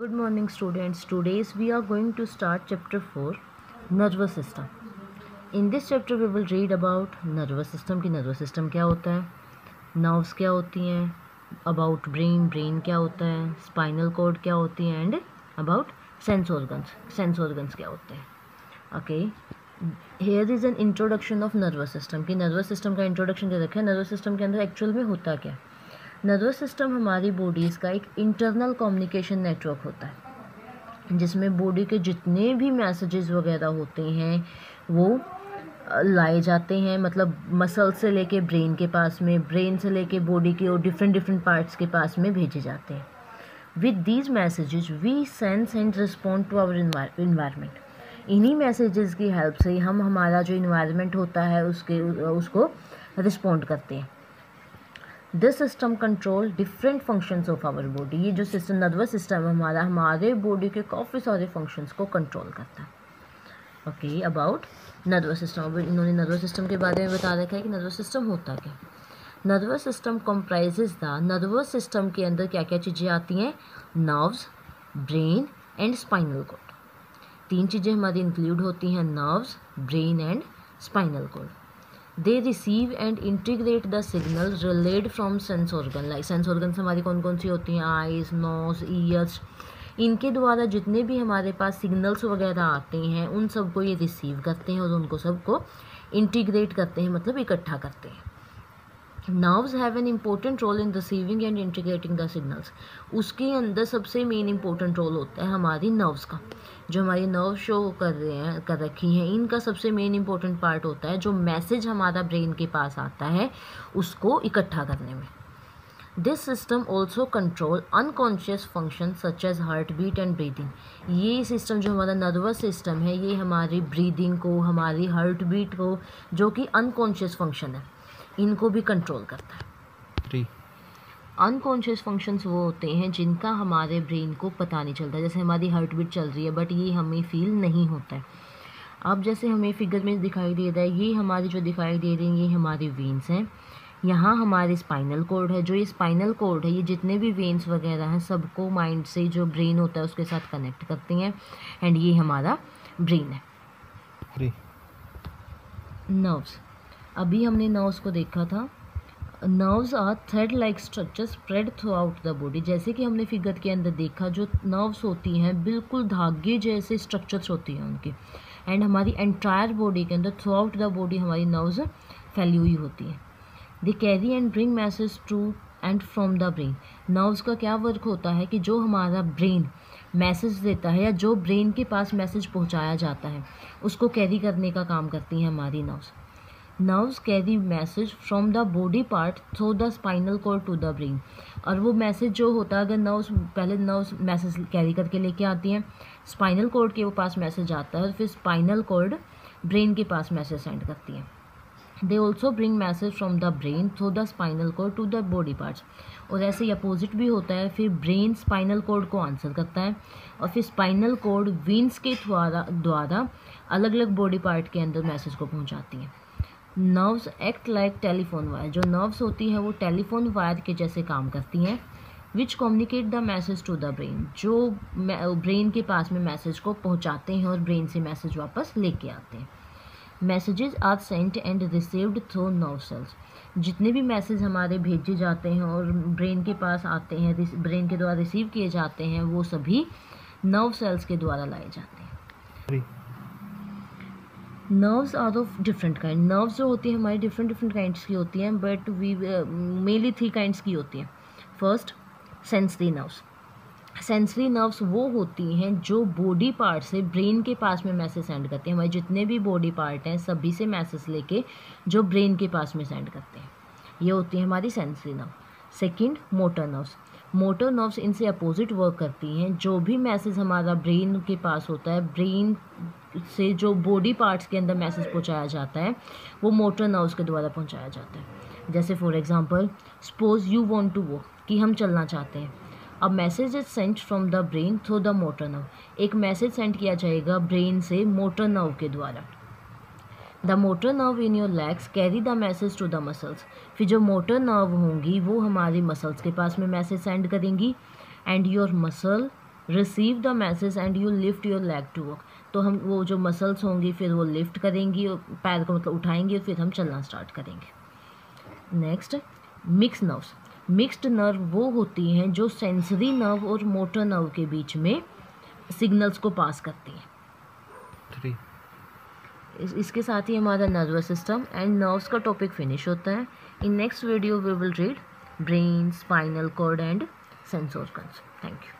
Good morning students today's we are going to start chapter four nervous system in this chapter we will read about nervous system की nervous system क्या होता है? Nerves क्या होती हैं? About brain brain क्या होता है? स्पाइनल कोड क्या होती है? And about sense organ sense organ क्या होते हैं? Okay here is an introduction of nervous system कि नर्वस सिस्टम का इंट्रोडक्शन दे रखा है। नर्वस सिस्टम के अंदर एक्चुअल में होता क्या? है नर्वस सिस्टम हमारी बॉडीज़ का एक इंटरनल कम्युनिकेशन नेटवर्क होता है, जिसमें बॉडी के जितने भी मैसेजेस वगैरह होते हैं, वो लाए जाते हैं। मतलब मसल से लेके ब्रेन के पास में, ब्रेन से लेके बॉडी के और डिफरेंट डिफरेंट पार्ट्स के पास में भेजे जाते हैं। With these messages we sense and respond to our environment इन्हीं मैसेजेस की हेल्प से हम, हमारा जो इन्वायरमेंट होता है, उसके, उसको रिस्पॉन्ड करते हैं। This system control different functions of our body ये जो सिस्टम नर्वस सिस्टम है हमारा, हमारे बॉडी के काफ़ी सारे फ़ंक्शंस को कंट्रोल करता है। ओके अबाउट नर्वस सिस्टम अब इन्होंने नर्वस सिस्टम के बारे में बता रखा है कि नर्वस सिस्टम होता क्या nervous system comprises the nervous system के अंदर क्या क्या चीज़ें आती हैं? Nerves brain and spinal cord तीन चीज़ें हमारी इंक्लूड होती हैं nerves brain and spinal cord they receive and integrate the signal relayed from sense organ like sense organ हमारी कौन कौन सी होती हैं? आइज़ नोज़ ईयर्स इनके द्वारा जितने भी हमारे पास सिग्नल्स वगैरह आते हैं, उन सबको ये रिसीव करते हैं और उनको सबको इंटीग्रेट करते हैं मतलब इकट्ठा करते हैं। Nerves have an important role in receiving and integrating the signals उसके अंदर सबसे मेन इंपॉर्टेंट रोल होता है हमारी नर्व्स का। जो हमारी नर्व शो कर रहे हैं, कर रखी हैं, इनका सबसे मेन इंपॉर्टेंट पार्ट होता है, जो मैसेज हमारा ब्रेन के पास आता है, उसको इकट्ठा करने में। This system also control unconscious function such as heart beat and breathing ये सिस्टम जो हमारा नर्वस सिस्टम है, ये हमारी ब्रीदिंग को, हमारी हार्ट बीट को, जो कि अनकॉन्शियस फ़ंक्शन है। इनको भी कंट्रोल करता है। अनकॉन्शियस फ़ंक्शंस वो होते हैं जिनका हमारे ब्रेन को पता नहीं चलता। जैसे हमारी हार्ट बीट चल रही है बट ये हमें फील नहीं होता है। अब जैसे हमें फिगर में दिखाई दे रहा है ये हमारी जो दिखाई दे रही है ये हमारी वेन्स हैं। यहाँ हमारे स्पाइनल कोड है। जो ये स्पाइनल कोड है ये जितने भी वेन्स वगैरह हैं सबको माइंड से जो ब्रेन होता है उसके साथ कनेक्ट करती हैं। एंड ये हमारा ब्रेन है। नर्व्स अभी हमने नर्व्स को देखा था। Nerves are thread like structure spread throughout the body जैसे कि हमने फिगर के अंदर देखा, जो नर्व्स होती हैं, बिल्कुल धागे जैसे स्ट्रक्चर्स होती हैं उनके। एंड हमारी एंटायर बॉडी के अंदर थ्रू आउट द बॉडी हमारी नर्व्स फैली हुई होती हैं। They carry and bring message to and from the brain nerves का क्या वर्क होता है कि जो हमारा ब्रेन मैसेज देता है या जो ब्रेन के पास मैसेज पहुँचाया जाता है, उसको कैरी करने का काम करती हैं हमारी nerves nerves carry message from the body part through the spinal cord to the brain और वो मैसेज जो होता है, अगर नर्व्स पहले नर्व्स मैसेज कैरी करके लेके आती हैं स्पाइनल कोड के वो पास मैसेज आता है और फिर स्पाइनल कोड ब्रेन के पास मैसेज सेंड करती हैं। They also bring message from the brain through the spinal cord to the body parts और ऐसे ही अपोजिट भी होता है, फिर ब्रेन स्पाइनल कोड को आंसर करता है और फिर स्पाइनल कोड वीन्स के द्वारा द्वारा अलग अलग बॉडी पार्ट के अंदर मैसेज को पहुंचाती हैं। Nerves act like telephone wire. जो नर्व्स होती हैं, वो टेलीफोन वायर के जैसे काम करती हैं which communicate the message to the brain जो ब्रेन के पास में मैसेज को पहुंचाते हैं और ब्रेन से मैसेज वापस लेके आते हैं। Messages are sent and received through nerve cells जितने भी मैसेज हमारे भेजे जाते हैं और ब्रेन के पास आते हैं ब्रेन के द्वारा रिसीव किए जाते हैं, वो सभी नर्व सेल्स के द्वारा लाए जाते हैं। Nerves are of different kind nerves जो होती हैं हमारी डिफरेंट डिफरेंट काइंड्स की होती हैं but we mainly three kinds की होती हैं. First sensory nerves sensory nerves वो होती हैं जो बॉडी पार्ट से ब्रेन के पास में मैसेज सेंड करते हैं. हमारे जितने भी बॉडी पार्ट हैं, सभी से मैसेज लेके जो ब्रेन के पास में सेंड करते हैं. ये होती है हमारी sensory nerve second motor nerves motor nerves इनसे अपोजिट वर्क करती हैं। जो भी मैसेज हमारा ब्रेन के पास होता है, ब्रेन से जो बॉडी पार्ट्स के अंदर मैसेज पहुँचाया जाता है, वो मोटर नर्व्स के द्वारा पहुँचाया जाता है। जैसे for example suppose you want to walk कि हम चलना चाहते हैं। अब message is sent from the brain through the motor nerve एक मैसेज सेंड किया जाएगा ब्रेन से मोटर नर्व के द्वारा। The motor nerve in your legs carry the message to the muscles फिर जो मोटर नर्व होंगी, वो हमारी मसल्स के पास में मैसेज सेंड करेंगी। And your muscle receive the message and you lift your leg to work तो हम, वो जो मसल्स होंगी, फिर वो लिफ्ट करेंगी, पैर को मतलब उठाएँगे और फिर हम चलना स्टार्ट करेंगे। Next mix nerves mixed nerve वो होती हैं जो सेंसरी नर्व और मोटर नर्व के बीच में सिग्नल्स को पास करती हैं। इस, इसके साथ ही हमारा नर्वस सिस्टम एंड नर्व्स का टॉपिक फिनिश होता है। In next video we will read brain spinal cord and sense organs thank you